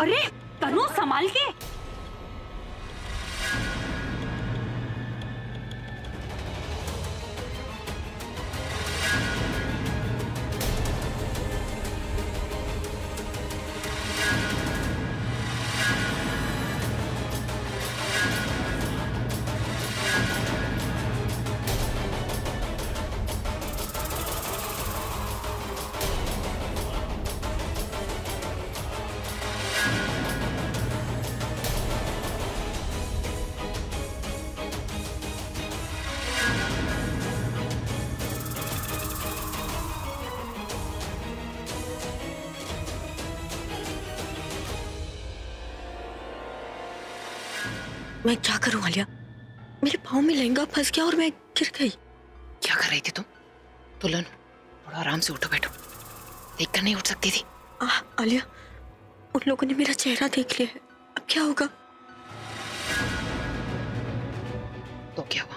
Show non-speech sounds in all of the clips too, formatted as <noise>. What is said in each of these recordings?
अरे तनु संभाल के। मैं क्या करूँ आलिया? मेरे पाँव में लहंगा फंस गया और मैं गिर गई। क्या कर रही थी तुम? दुल्हन थोड़ा आराम से उठो बैठो। देख कर नहीं उठ सकती थी। आ, आलिया उन लोगों ने मेरा चेहरा देख लिया है। अब क्या होगा? तो क्या हुआ?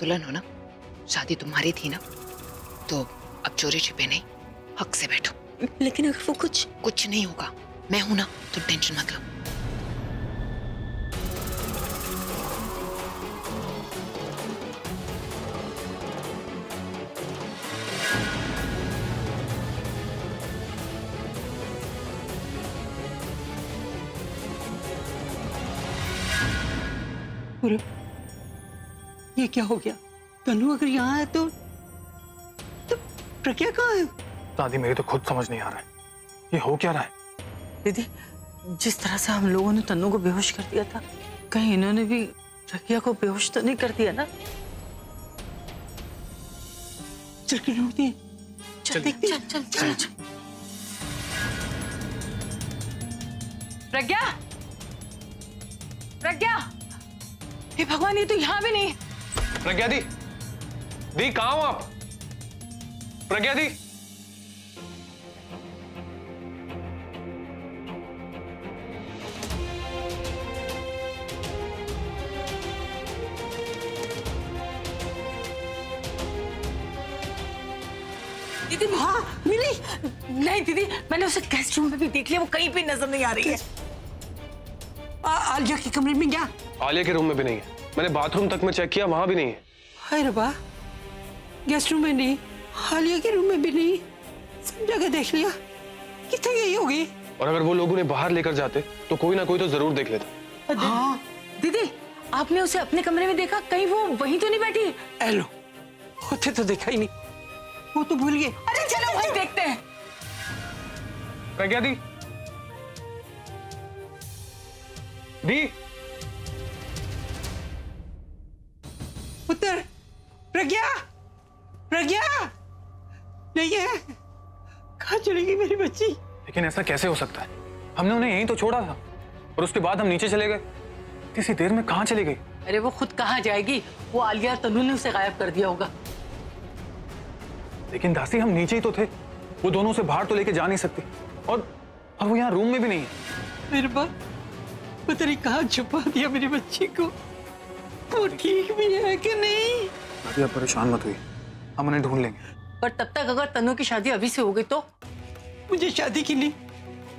दुल्हन हो ना शादी तुम्हारी थी ना तो अब चोरी छिपे नहीं हक से बैठो। लेकिन अगर वो कुछ कुछ नहीं होगा मैं हूँ ना तुम टेंशन मत लो। अरे ये क्या हो गया? तनु अगर यहाँ है तो तो प्रज्ञा कहाँ है? दादी मेरी तो खुद समझ नहीं आ रहा है। ये हो क्या रहा है? दीदी जिस तरह से हम लोगों ने तनु को बेहोश कर दिया था कहीं इन्होंने भी प्रज्ञा को बेहोश तो नहीं कर दिया ना? चल चल चल चल। प्रज्ञा! प्रज्ञा! हे भगवान ये तो यहाँ भी नहीं। प्रज्ञा दी दी कहाँ हो आप? प्रज्ञा दी दीदी हाँ मिली। नहीं दीदी मैंने उसे गेस्ट रूम में भी देख लिया वो कहीं भी नज़र नहीं आ रही है। आ, आलिया के कमरे में क्या? आलिया के रूम में भी नहीं है। मैंने बाथरूम तक में चेक किया वहाँ भी नहीं है। हाय रबा गेस्ट रूम में नहीं आलिया के रूम में भी नहीं। सब जगह देख लिया। कितने गई होगी? और अगर वो लोग उन्हें बाहर लेकर जाते तो कोई ना कोई तो ज़रूर देख लेता। हाँ दीदी आपने उसे अपने कमरे में देखा? कहीं वो वहीं तो नहीं बैठी? एलो होते तो देखा ही नहीं। वो तो भूल गए। अरे चलो वहीं देखते हैं। प्रज्ञा दी? दी? पुत्र प्रज्ञा प्रज्ञा नहीं है। कहाँ चलेगी मेरी बच्ची? लेकिन ऐसा कैसे हो सकता है? हमने उन्हें यहीं तो छोड़ा था और उसके बाद हम नीचे चले गए। किसी देर में कहाँ चली गई? अरे वो खुद कहाँ जाएगी? वो आलिया तनु ने उसे गायब कर दिया होगा। लेकिन दासी हम नीचे ही तो थे। वो दोनों उसे बाहर तो लेके जा नहीं सकती। और और वो यहाँ रूम में भी नहीं है। मेरे पास पता नहीं कहाँ छुपा दिया मेरी बच्ची को। वो ठीक भी है कि नहीं? अभी आप परेशान मत हुई हम उन्हें ढूंढ लेंगे। पर तब तक अगर तनु की शादी अभी से हो गई तो? मुझे शादी की नहीं।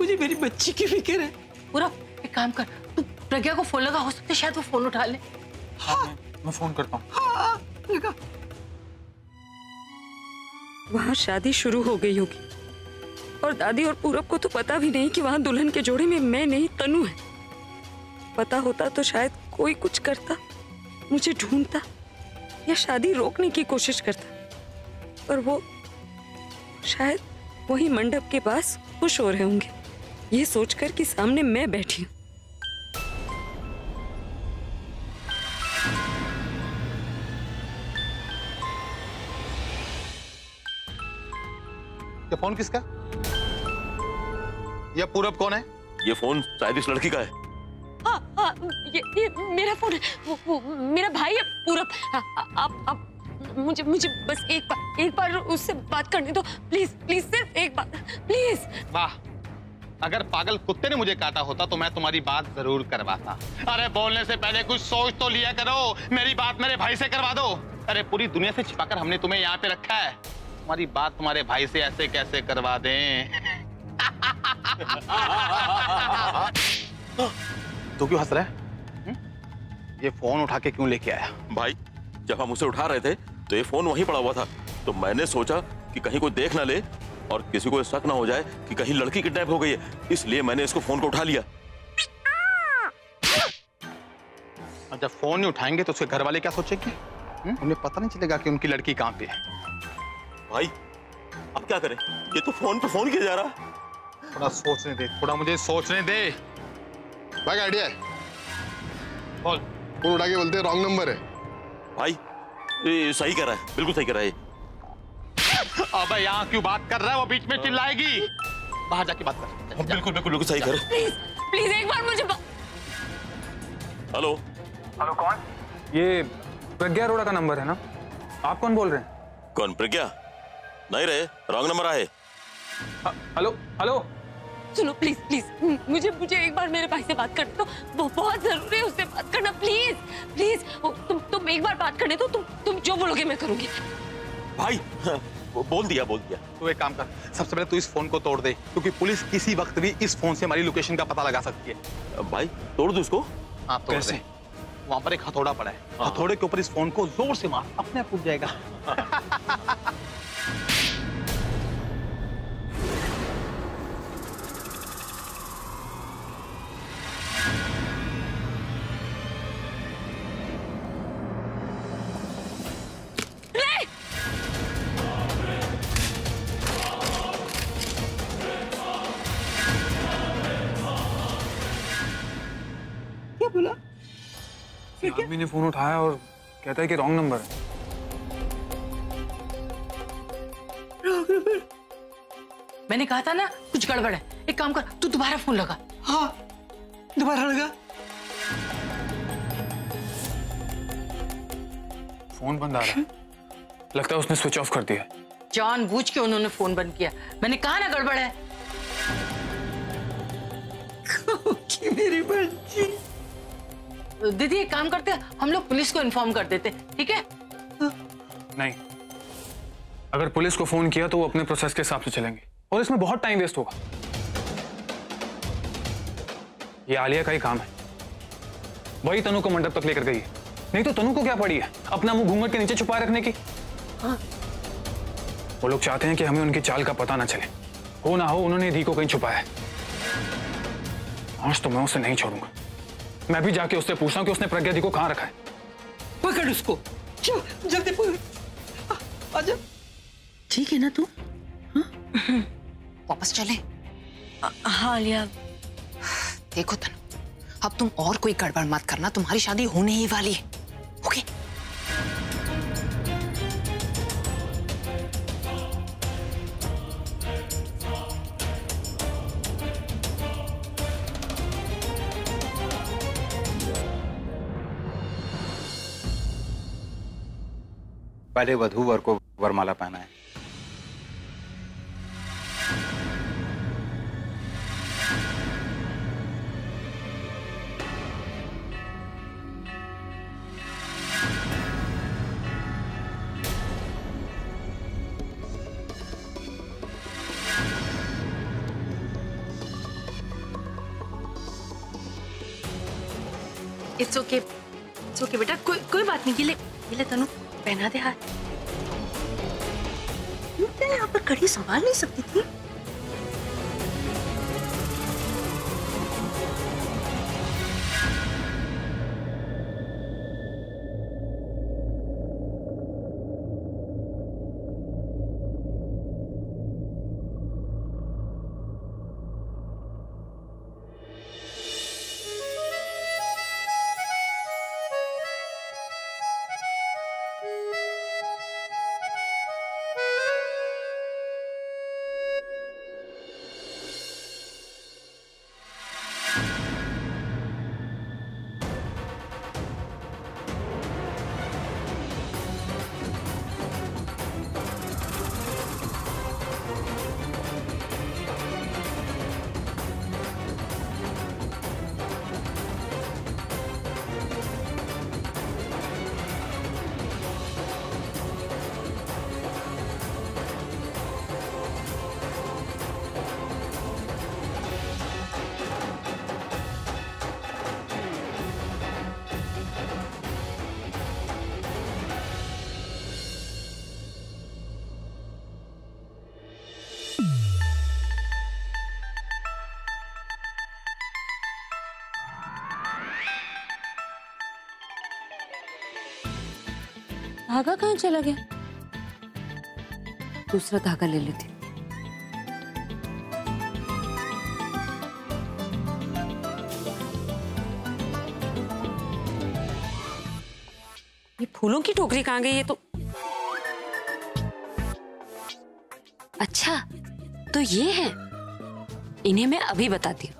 मुझे मेरी बच्ची की फ़िक्र है। पूरा एक काम कर। तू प्रज्ञा को फ़ोन लगा हो सकता है शायद वो फ़ोन उठा ले। हाँ। मैं फ़ोन करता हूँ हाँ लगा। वहाँ शादी शुरू हो गई होगी। और दादी और पूरब को तो पता भी नहीं कि वहाँ दुल्हन के जोड़े में मैं नहीं तनु है। पता होता तो शायद कोई कुछ करता। मुझे ढूंढता या शादी रोकने की कोशिश करता। पर वो शायद वही मंडप के पास खुश हो रहे होंगे। ये सोचकर कि सामने मैं बैठी हूँ। ये फ़ोन किसका? ये पूरब कौन है? ये फ़ोन शायद इस लड़की का है। हाँ, हाँ, ये, ये मेरा फ़ोन है। वो, वो, मेरा भाई है पूरब। आ- आप आप मुझे मुझे बस एक बार एक बार उससे बात करने दो प्लीज़ प्लीज़ सिर्फ़ एक बार प्लीज़। वाह अगर पागल कुत्ते ने मुझे काटा होता तो मैं तुम्हारी बात ज़रूर करवाता। अरे बोलने से पहले कुछ सोच तो लिया करो मेरी बात मेरे भाई से करवा दो। अरे पूरी दुनिया से छिपाकर हमने तुम्हें यहाँ पे रखा है। तुम्हारी बात तुम्हारे भाई से ऐसे कैसे करवा दें? <laughs> <laughs> तू क्यों हंस रहा है? हम्म? ये फ़ोन उठा के क्यों लेके आया? भाई जब हम उसे उठा रहे थे तो ये फ़ोन वहीं पड़ा हुआ था। तो मैंने सोचा कि कहीं कोई देख ना ले और किसी को शक ना हो जाए कि कहीं लड़की किडनैप हो गई है। इसलिए मैंने इसको फ़ोन को उठा लिया। जब फ़ोन नहीं उठाएँगे तो उसके घर वाले क्या सोचेंगे? हम्म? उन्हें पता नहीं चलेगा कि उनकी लड़की कहाँ पे है। भाई अब क्या करें? ये तो फ़ोन पे फ़ोन किया जा रहा। है थोड़ा सोचने दे थोड़ा मुझे सोचने दे। भाई आइडिया है बोल. फ़ोन उठा के बोलते हैं रॉन्ग नंबर है भाई ये सही कह रहा है बिल्कुल सही कह रहा है अबे यहाँ क्यों बात कर रहा है? वो बीच में चिल्लाएगी. बाहर जाके बात कर. बिल्कुल बिल्कुल बिल्कुल सही है प्लीज़ प्लीज़ एक बार मुझे हेलो हेलो कौन? ये प्रज्ञा अरोड़ा का नंबर है ना? आप कौन बोल रहे हैं? कौन प्रज्ञा? नहीं रहे रॉन्ग नंबर आए. हेलो हेलो सुनो प्लीज़ प्लीज़ मुझे मुझे एक बार मेरे भाई से बात करने दो। वो बहुत ज़रूरी है उससे बात करना प्लीज़ प्लीज़ तुम तुम एक बार बात करने दो तुम तुम जो बोलोगे मैं करूँगी। भाई बोल दिया बोल दिया। तू एक काम कर सबसे पहले तू इस फ़ोन को तोड़ दे क्योंकि पुलिस किसी वक्त भी इस फ़ोन से हमारी लोकेशन का पता लगा सकती है। भाई तोड़ दो इसको हाँ तोड़ कैसे? दे। वहाँ पर एक हथौड़ा पड़ा है। हथौड़े के ऊपर इस फ़ोन को ज़ोर से मार अपने आप टूट जाएगा। <laughs> आदमी ने फ़ोन उठाया और कहता है कि रॉन्ग नंबर है। मैंने कहा था ना कुछ गड़बड़ है। एक काम कर तू दोबारा फ़ोन लगा। हाँ दोबारा लगा। फ़ोन बंद आ रहा है। लगता है उसने स्विच ऑफ़ कर दिया। जान बूझ के उन्होंने फ़ोन बंद किया। मैंने कहा ना गड़बड़ है। <laughs> मेरी बच्ची दीदी एक काम करते हम लोग पुलिस को इन्फॉर्म कर देते ठीक है? नहीं। अगर पुलिस को फ़ोन किया तो वो अपने प्रोसेस के हिसाब से चलेंगे। और इसमें बहुत टाइम वेस्ट होगा। ये आलिया का ही काम है। वही तनु को मंडप तक लेकर गई है। नहीं तो तनु को क्या पड़ी है? अपना मुँह घूंघट के नीचे छुपाए रखने की। हाँ। वो लोग चाहते हैं कि हमें उनकी चाल का पता ना चले। हो ना हो उन्होंने धी को कहीं छुपाया है। आज तो मैं उसे नहीं छोड़ूँगा। मैं भी जाके उससे पूछता हूँ कि उसने प्रज्ञा जी को कहाँ रखा है। पकड़ उसको। जल्दी पकड़ आजा ठीक है ना तू? वापस चले। हाँ लिया। देखो तनु अब तुम और कोई गड़बड़ मत करना तुम्हारी शादी होने ही वाली है ओके? पहले वधू वर को वरमाला पहना है इट्स ओके इट्स ओके बेटा। कोई कोई बात नहीं, ये ले ये ले तनु। पहना दे हाथ। मैं यहाँ पर कड़ी संभाल नहीं सकती थी। धागा कहाँ चला गया? दूसरा धागा ले लेती। ये फूलों की टोकरी कहाँ गई है तो? अच्छा तो ये है। इन्हें मैं अभी बताती हूँ।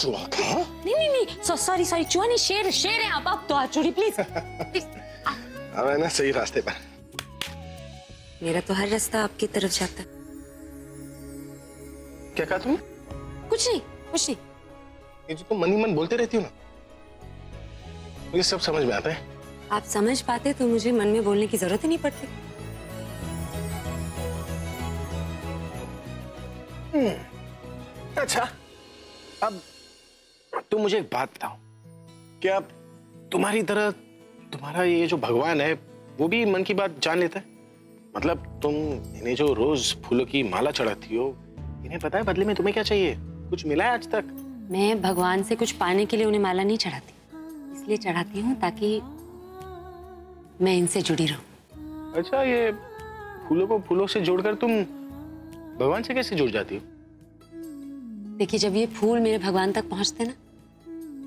चुहा कहा नहीं नहीं नहीं सॉ- सॉरी सॉरी चूहा नहीं शेर शेर है आप आप तो हाथ छोड़िए प्लीज़ अब है ना सही रास्ते पर। मेरा तो हर रास्ता आपकी तरफ़ जाता। क्या कहा तुमने? कुछ नहीं कुछ नहीं। ये जो तुम मन ही मन बोलते रहती हो ना मुझे सब समझ में आता है। आप समझ पाते तो मुझे मन में बोलने की ज़रूरत ही नहीं पड़ती। अच्छा अब तुम मुझे एक बात बताओ। क्या तुम्हारी तरह तुम्हारा ये जो भगवान है वो भी मन की बात जान लेता है? मतलब तुम इन्हें जो रोज फूलों की माला चढ़ाती हो इन्हें पता है बदले में तुम्हें क्या चाहिए? कुछ मिला है आज तक? मैं भगवान से कुछ पाने के लिए उन्हें माला नहीं चढ़ाती। इसलिए चढ़ाती हूँ ताकि मैं इनसे जुड़ी रहूँ। अच्छा ये फूलों को फूलों से जोड़कर तुम भगवान से कैसे जुड़ जाती हो? देखिए जब ये फूल मेरे भगवान तक पहुँचते ना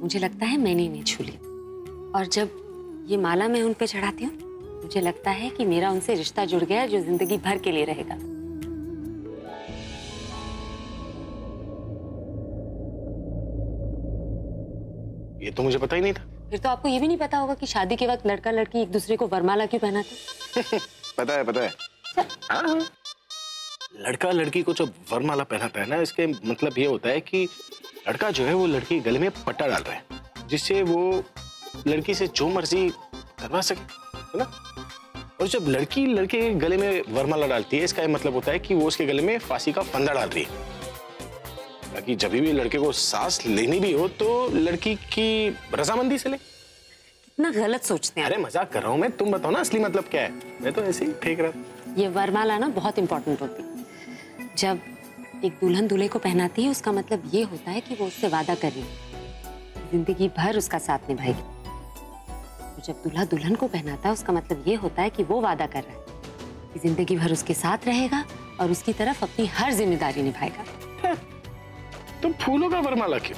मुझे लगता है मैंने इन्हें छू लिया। और जब ये माला मैं उन पे चढ़ाती हूँ मुझे लगता है कि मेरा उनसे रिश्ता जुड़ गया जो ज़िंदगी भर के लिए रहेगा। ये तो मुझे पता ही नहीं था। फिर तो आपको ये भी नहीं पता होगा कि शादी के वक्त लड़का लड़की एक दूसरे को वरमाला क्यों पहनाते <laughs> पता है पता है। हाँ, हाँ। लड़का लड़की को जब वरमाला पहनाता है ना इसके मतलब ये होता है कि लड़का जो है वो लड़की गले में पट्टा डाल रहा है जिससे वो लड़की से जो मर्ज़ी करवा सके है ना? और जब लड़की लड़के के गले में वरमाला डालती है इसका मतलब होता है कि वो उसके गले में फांसी का फंदा डाल रही है। ताकि जब भी लड़के को सांस लेनी भी हो तो लड़की की रजामंदी से ले। इतना गलत सोचते हैं अरे मज़ाक कर रहा हूँ मैं। तुम बताओ ना असली मतलब क्या है? मैं तो ऐसे ही फेंक रहा ये वरमाला ना बहुत इंपॉर्टेंट होती। है जब एक दुल्हन दूल्हे को पहनाती है उसका मतलब ये होता है कि वो उससे वादा कर रही है। ज़िंदगी भर उसका साथ निभाएगी। और जब दूल्हा दुल्हन को पहनाता है उसका मतलब ये होता है कि वो वादा कर रहा है कि ज़िंदगी भर उसके साथ रहेगा और उसकी तरफ़ अपनी हर ज़िम्मेदारी निभाएगा। <laughs> तुम फूलों का वरमाला क्यों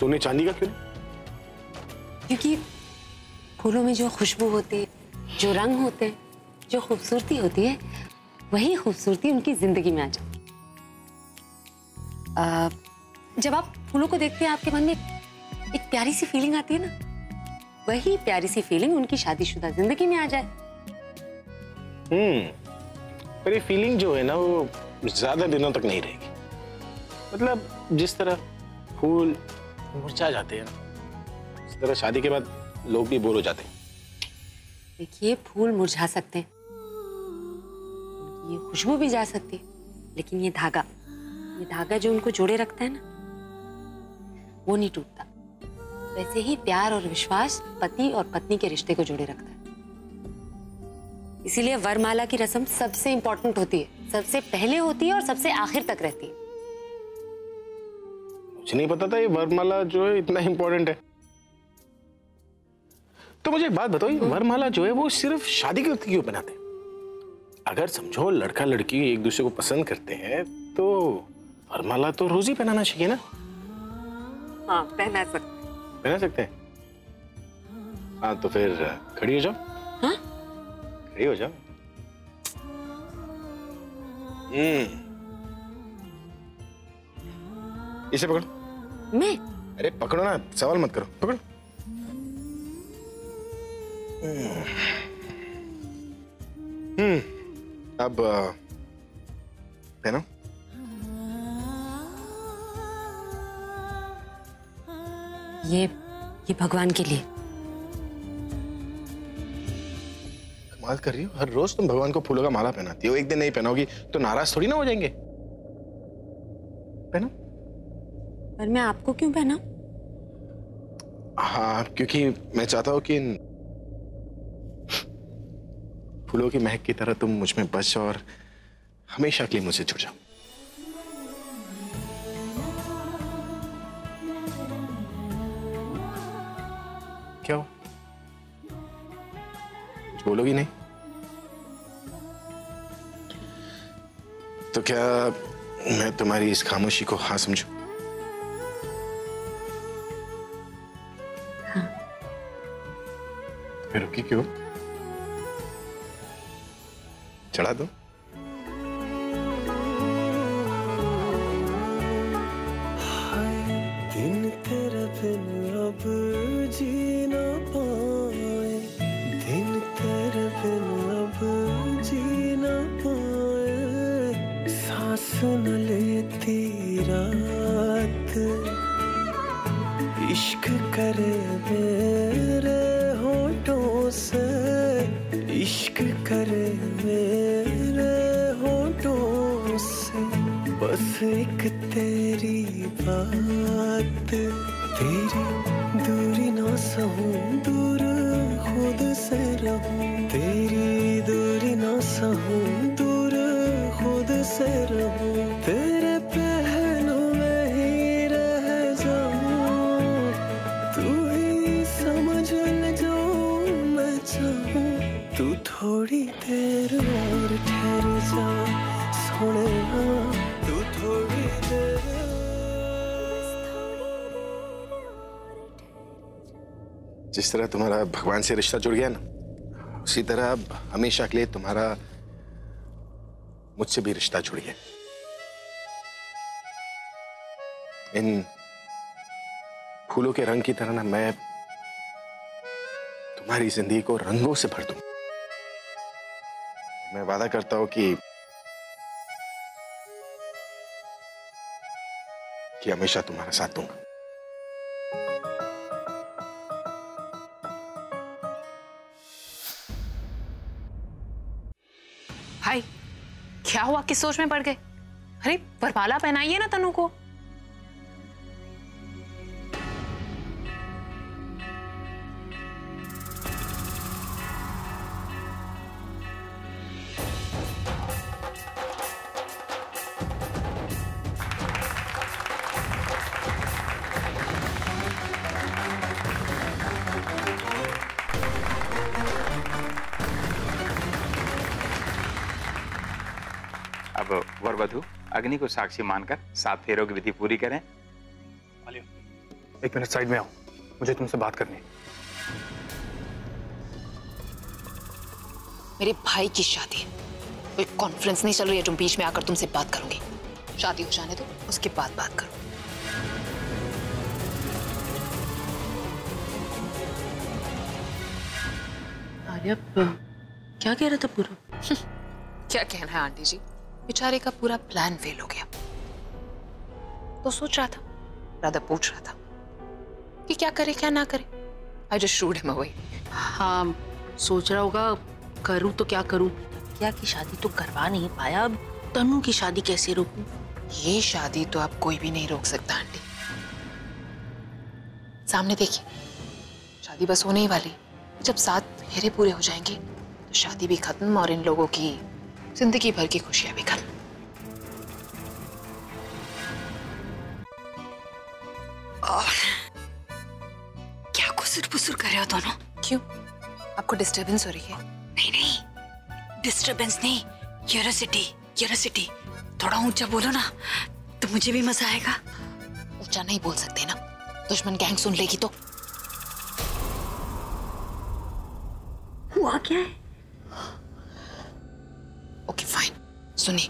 सोने चांदी का क्यों क्योंकि फूलों में जो खुशबू होती है जो रंग होते हैं जो खूबसूरती होती है वही खूबसूरती उनकी ज़िंदगी में आ जाती है। आ, जब आप फूलों को देखते हैं आपके मन में एक, एक प्यारी सी फीलिंग आती है ना वही प्यारी सी फीलिंग उनकी शादीशुदा ज़िंदगी में आ जाए। हम्म पर ये फीलिंग जो है ना वो ज़्यादा दिनों तक नहीं रहेगी। मतलब जिस तरह फूल मुरझा जाते हैं ना उस तरह शादी के बाद लोग भी बोर हो जाते हैं। देखिए फूल मुरझा सकते हैं ये खुशबू भी जा सकती है लेकिन ये धागा ये धागा जो उनको जोड़े रखता है ना, वो नहीं टूटता। वैसे ही प्यार और विश्वास पति और पत्नी के रिश्ते को जोड़े रखता है। इसीलिए वरमाला की रस्म सबसे इंपॉर्टेंट होती है, सबसे पहले होती है और सबसे आखिर तक रहती है। मुझे नहीं पता था ये वरमाला जो है इतना इंपॉर्टेंट है। तो मुझे एक बात बताओ, ये वरमाला जो है वो सिर्फ़ शादी के क्यों पहनाते हैं? अगर समझो लड़का लड़की एक दूसरे को पसंद करते हैं तो वरमाला तो रोज ही पहनाना चाहिए ना? हाँ पहना सकते पहना सकते हैं? हाँ तो फिर खड़ी हो जाओ। हाँ? खड़ी हो जाओ। हम्म। इसे पकड़ो। मैं? अरे पकड़ो ना सवाल मत करो। पकड़ो। हम्म। हम्म, अब पहनो। ये ये भगवान के लिए। कमाल कर रही हो। हर रोज तुम भगवान को फूलों का माला पहनाती हो। एक दिन नहीं पहनोगी तो नाराज़ थोड़ी ना हो जाएँगे। पहनो। पर मैं आपको क्यों पहना हाँ क्योंकि मैं चाहता हूँ कि फूलों की महक की तरह तुम मुझमें बस और हमेशा के लिए मुझसे जुड़ जाओ। क्या हो? कुछ बोलोगी नहीं? तो क्या मैं तुम्हारी इस खामोशी को हाँ समझू? फिर रुकी क्यों? चढ़ा दो। तरह तुम्हारा भगवान से रिश्ता जुड़ गया ना, उसी तरह अब हमेशा के लिए तुम्हारा मुझसे भी रिश्ता जुड़ गया। इन फूलों के रंग की तरह ना मैं तुम्हारी ज़िंदगी को रंगों से भर दूँ। मैं वादा करता हूँ कि कि हमेशा तुम्हारा साथ दूँगा। किस सोच में पड़ गए? अरे वरमाला पहनाइए ना तनु को वर वधु अग्नि को साक्षी मानकर सात फेरों की विधि पूरी करें। एक मिनट साइड में आओ। मुझे तुमसे बात करनी है। मेरे भाई की शादी कोई कॉन्फ्रेंस नहीं चल रही है जो बीच में आकर तुमसे बात करूँगी। शादी हो जाने दो उसके बाद बात करो। आर्या क्या कह रहा था पूरा? <laughs> क्या कहना है आंटी जी? बेचारे का पूरा प्लान फेल हो गया। तो सोच रहा था राधा पूछ रहा था कि क्या करे क्या ना करे। I just shooed him away हाँ सोच रहा होगा करूँ तो क्या करूँ? क्या की शादी तो करवा नहीं पाया अब? तनु की शादी कैसे रोकूं? ये शादी तो आप कोई भी नहीं रोक सकता आंटी। सामने देखिए शादी बस होने ही वाली। जब सात फेरे पूरे हो जाएँगे तो शादी भी खत्म और इन लोगों की ज़िंदगी भर की खुशियाँ भी और क्या कुसुर पुसुर कर रहे हो दोनों? क्यों? आपको डिस्टरबेंस हो रही है? नहीं नहीं। डिस्टरबेंस नहीं। क्यूरोसिटी क्यूरोसिटी थोड़ा ऊँचा बोलो ना तो मुझे भी मज़ा आएगा। ऊँचा नहीं बोल सकते ना। दुश्मन गैंग सुन लेगी तो। हुआ क्या है ओके फाइन सुनिए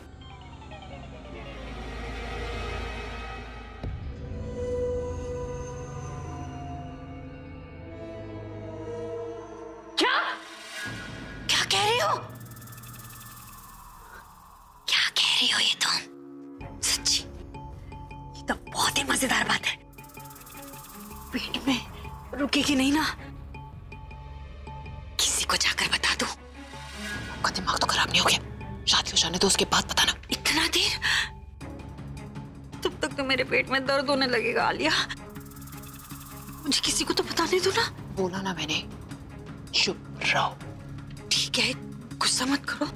क्या क्या कह रही हो क्या कह रही हो ये तुम सच्ची ये तो बहुत ही मज़ेदार बात है पेट में रुकेगी नहीं ना किसी को जाकर बता दो आपका दिमाग तो खराब नहीं हो गया शादी हो जाने तो उसके बाद बताना। इतना देर? तब तक तो मेरे पेट में दर्द होने लगेगा आलिया। मुझे किसी को तो बताने दो ना। बोला ना मैंने। चुप रहो। ठीक है गुस्सा मत करो।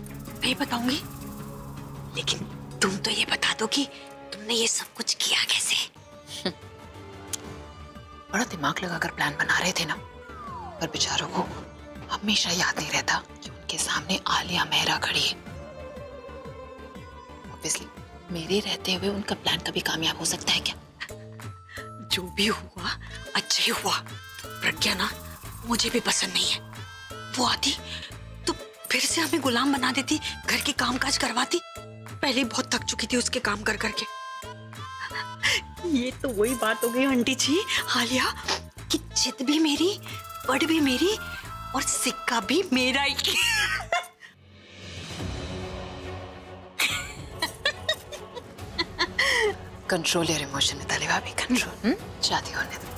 मैं बताऊँगी। लेकिन तुम तो ये बता दो कि तुमने ये सब कुछ किया कैसे? <laughs> बड़ा दिमाग लगाकर प्लान बना रहे थे ना। पर बेचारों को हमेशा याद नहीं रहता कि उनके सामने आलिया मेहरा खड़ी है। ऑब्वियसली मेरे रहते हुए उनका प्लान कभी कामयाब हो सकता है क्या? जो भी हुआ अच्छा ही हुआ। प्रज्ञा ना, मुझे भी पसंद नहीं है। वो आती तो फिर से हमें गुलाम बना देती, घर के कामकाज करवाती। पहले बहुत थक चुकी थी उसके काम कर, करके। ये तो वही बात हो गई, आंटी जी। हालिया, कि जिद भी मेरी पढ़ भी मेरी, और सिक्का भी मेरा ही। कंट्रोल योर इमोशन मिताली भाभी कंट्रोल शादी होने दो